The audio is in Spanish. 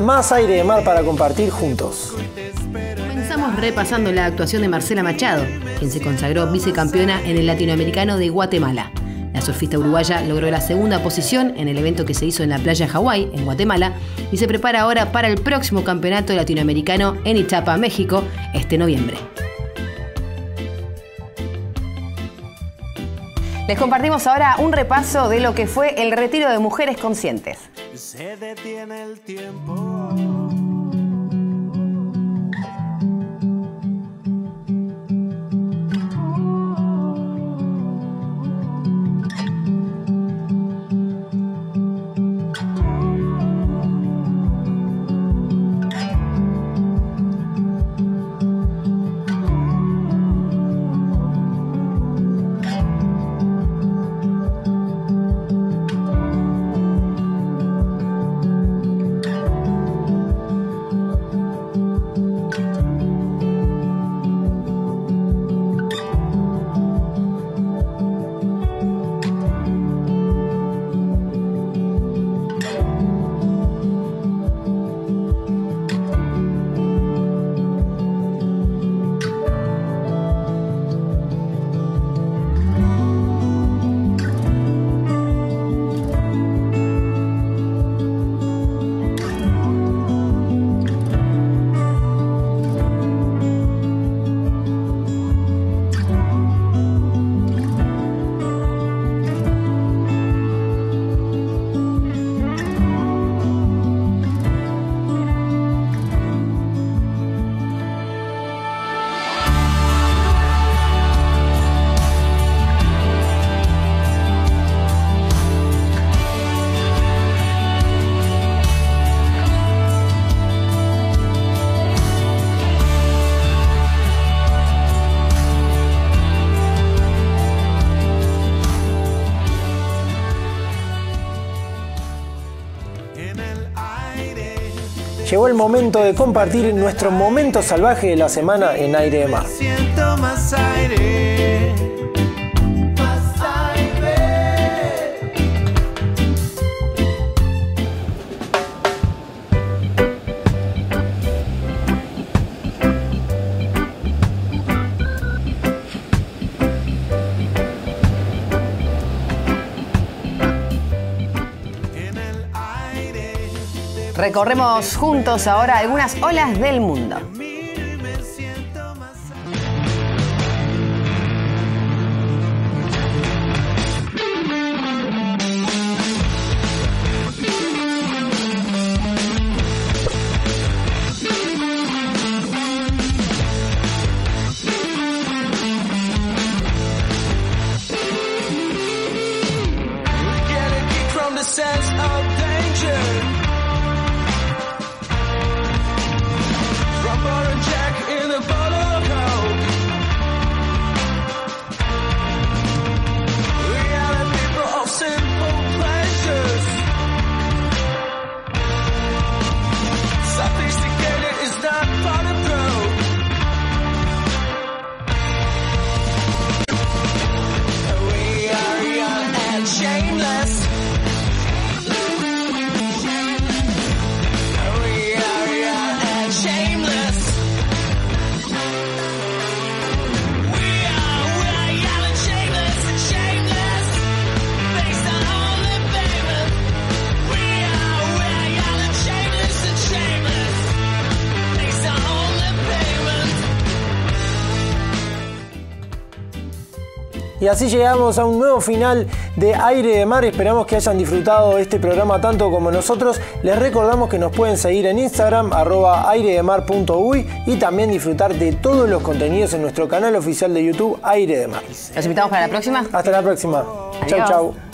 más aire de mar para compartir juntos. Comenzamos repasando la actuación de Marcela Machado, quien se consagró vicecampeona en el Latinoamericano de Guatemala. La surfista uruguaya logró la segunda posición en el evento que se hizo en la playa Hawái, en Guatemala, y se prepara ahora para el próximo campeonato latinoamericano en Ichapa, México, este noviembre. Les compartimos ahora un repaso de lo que fue el retiro de mujeres conscientes. Se detiene el tiempo. Llegó el momento de compartir nuestro momento salvaje de la semana en aire de mar. Recorremos juntos ahora algunas olas del mundo. Y así llegamos a un nuevo final de Aire de Mar. Esperamos que hayan disfrutado este programa tanto como nosotros. Les recordamos que nos pueden seguir en Instagram, arroba airedemar.uy y también disfrutar de todos los contenidos en nuestro canal oficial de YouTube, Aire de Mar. Los invitamos para la próxima. Hasta la próxima. Chau, chau.